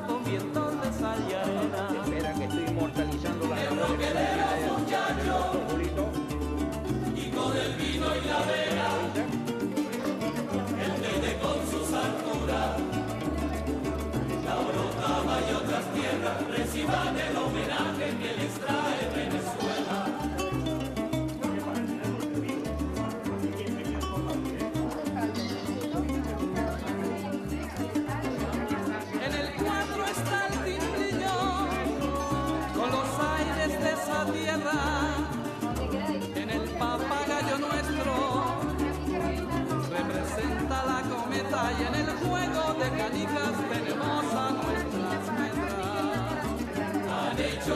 con vientos de sal y arena. Espera que estoy inmortalizando la roquelero muchacho, y con el vino y la vela, el tete con sus alturas, la orotava y otras tierras reciban el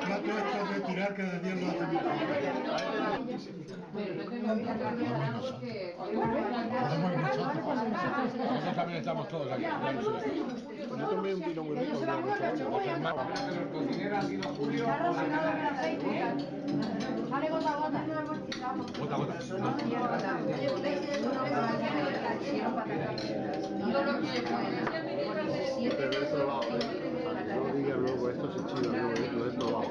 Trato esto de tirar cada día lo hace Nosotros también estamos todos aquí. Yo tomé un vino muy rico. El. Gota, gota. Pero he probado. No digas luego esto es chido, no.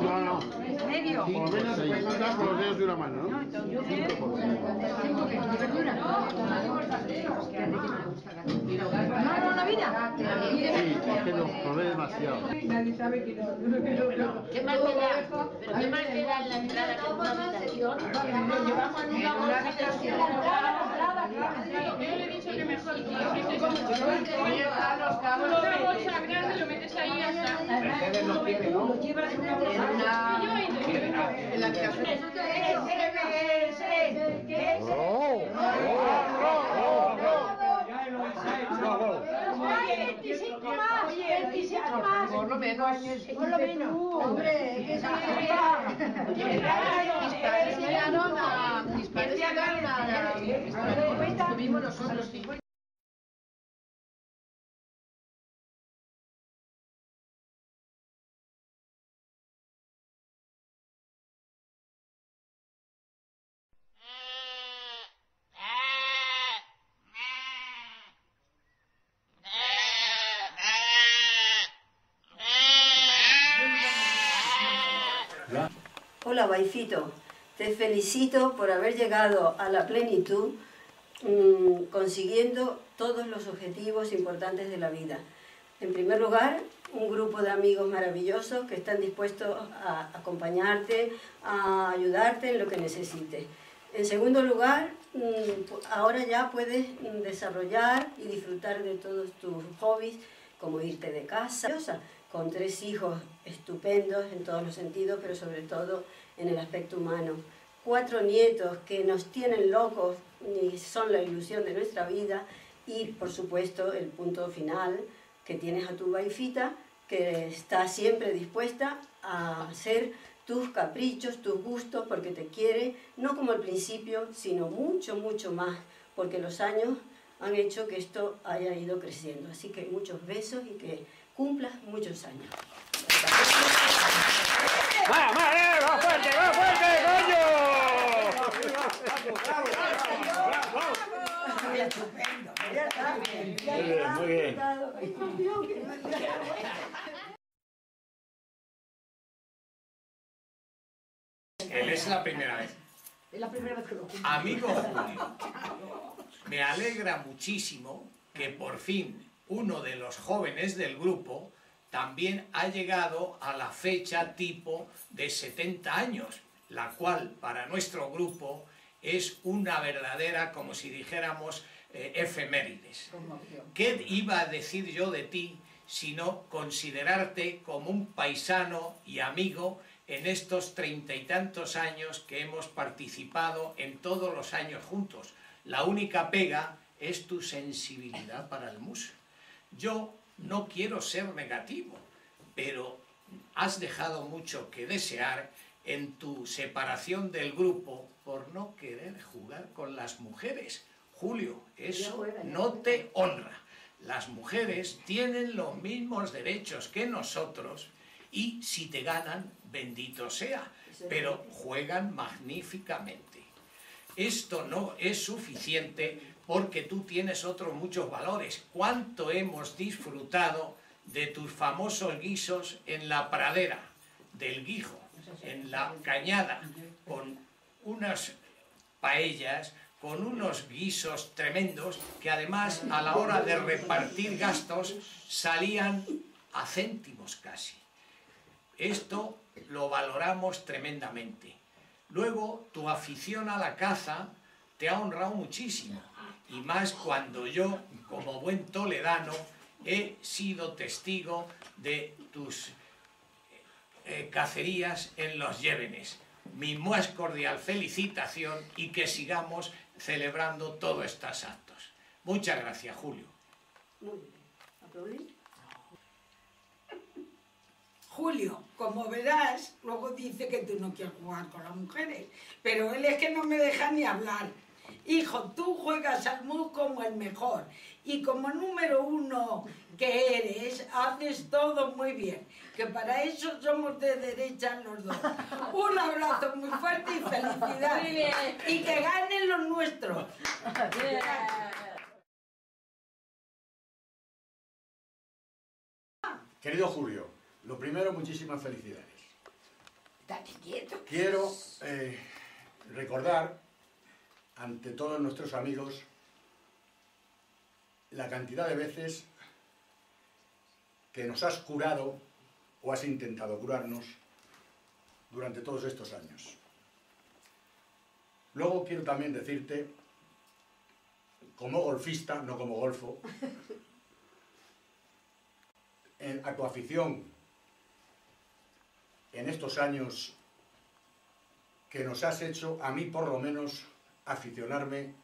No, no. ¿Medio? Por lo menos puedes contar con los dedos de una mano, ¿no? Cinco por ciento. No, no, la vida. Sí, es que los probé demasiado. ¿Qué mal te da? ¿Pero qué mal te da en la entrada con una habitación? Lo llevamos en una bolsa Yo le he dicho que mejor que lo metes en una bolsa grande, lo metes ahí en la habitación. Por lo menos. Por lo menos. Hombre, que eso Mis padres llegaron a... Mis padres llegaron a... Tuvimos nosotros 50. Hola, Baifito. Te felicito por haber llegado a la plenitud mm, consiguiendo todos los objetivos importantes de la vida. En primer lugar, un grupo de amigos maravillosos que están dispuestos a acompañarte, a ayudarte en lo que necesites. En segundo lugar, mm, ahora ya puedes desarrollar y disfrutar de todos tus hobbies, como irte de casa, con tres hijos estupendos en todos los sentidos, pero sobre todo en el aspecto humano. Cuatro nietos que nos tienen locos y son la ilusión de nuestra vida. Y, por supuesto, el punto final, que tienes a tu waifita, que está siempre dispuesta a hacer tus caprichos, tus gustos, porque te quiere, no como al principio, sino mucho, mucho más, porque los años han hecho que esto haya ido creciendo. Así que muchos besos y que cumplas muchos años. ¡Más, más, eh! ¡Más fuerte, más fuerte, coño! Muy bien, muy bien. Él es la primera vez. Es la primera vez que lo cumplo. Amigo Julio, me alegra muchísimo que por fin uno de los jóvenes del grupo también ha llegado a la fecha tipo de 70 años, la cual para nuestro grupo es una verdadera, como si dijéramos, eh, efemérides. ¿Qué iba a decir yo de ti sino considerarte como un paisano y amigo en estos treinta y tantos años que hemos participado en todos los años juntos? La única pega es tu sensibilidad para el mus. Yo no quiero ser negativo, pero has dejado mucho que desear en tu separación del grupo por no querer jugar con las mujeres. Julio, eso no te honra. Las mujeres tienen los mismos derechos que nosotros y si te ganan, bendito sea, pero juegan magníficamente. Esto no es suficiente porque tú tienes otros muchos valores. ¿Cuánto hemos disfrutado de tus famosos guisos en la pradera del Guijo, en la cañada, con unas paellas, con unos guisos tremendos que además a la hora de repartir gastos salían a céntimos casi. Esto lo valoramos tremendamente. Luego, tu afición a la caza te ha honrado muchísimo, y más cuando yo, como buen toledano, he sido testigo de tus eh, cacerías en los Llévenes. Mi más cordial felicitación y que sigamos celebrando todos estos actos. Muchas gracias, Julio. Julio, como verás, luego dice que tú no quieres jugar con las mujeres, pero él es que no me deja ni hablar. Hijo, tú juegas al mus como el mejor y como número uno que eres, haces todo muy bien. Que para eso somos de derecha los dos. Un abrazo muy fuerte y felicidades. Muy bien. Y que ganen los nuestros. Querido Julio, lo primero, muchísimas felicidades. Date quieto. Quiero eh, recordar ante todos nuestros amigos la cantidad de veces que nos has curado o has intentado curarnos durante todos estos años. Luego quiero también decirte, como golfista, no como golfo, en- a tu afición en estos años que nos has hecho, a mí por lo menos, aficionarme